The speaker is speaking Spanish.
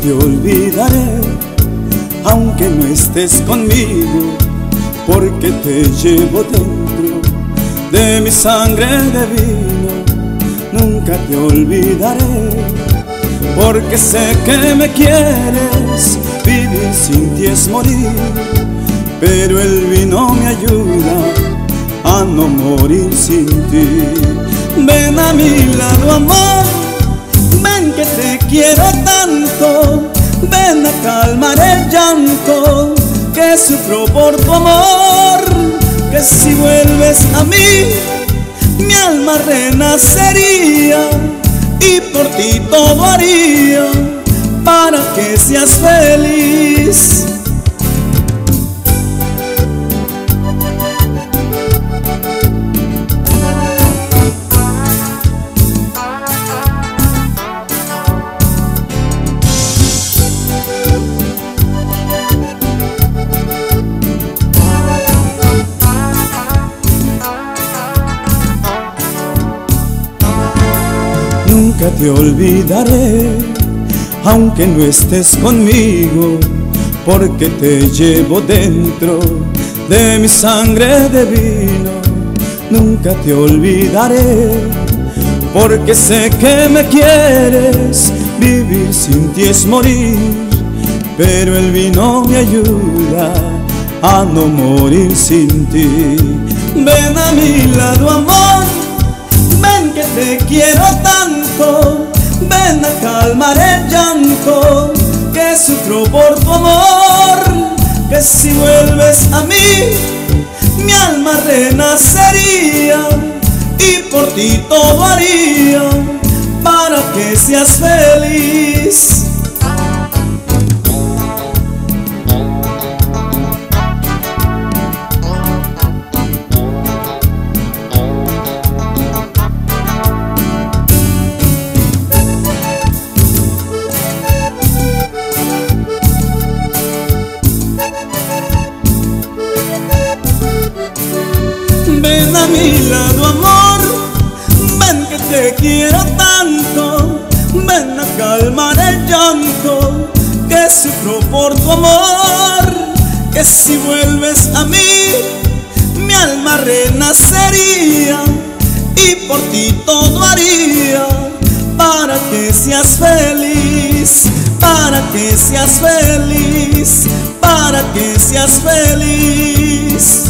te olvidaré, aunque no estés conmigo, porque te llevo dentro de mi sangre de vino. Nunca te olvidaré, porque sé que me quieres, vivir sin ti es morir, pero el vino me ayuda a no morir sin ti. Ven a mi lado, amor, ven que te quiero tanto, ven a calmar el llanto que sufro por tu amor, que si vuelves a mí, mi alma renacería y por ti todo haría para que seas feliz. Nunca te olvidaré, aunque no estés conmigo, porque te llevo dentro de mi sangre de vino. Nunca te olvidaré, porque sé que me quieres, vivir sin ti es morir, pero el vino me ayuda a no morir sin ti. Ven a mi lado, amor, que te quiero tanto, ven a calmar el llanto que sufro por tu amor, que si vuelves a mí, mi alma renacería y por ti todo haría para que seas feliz. Mi lado, amor, ven que te quiero tanto, ven a calmar el llanto que sufro por tu amor, que si vuelves a mí, mi alma renacería y por ti todo haría. Para que seas feliz, para que seas feliz, para que seas feliz.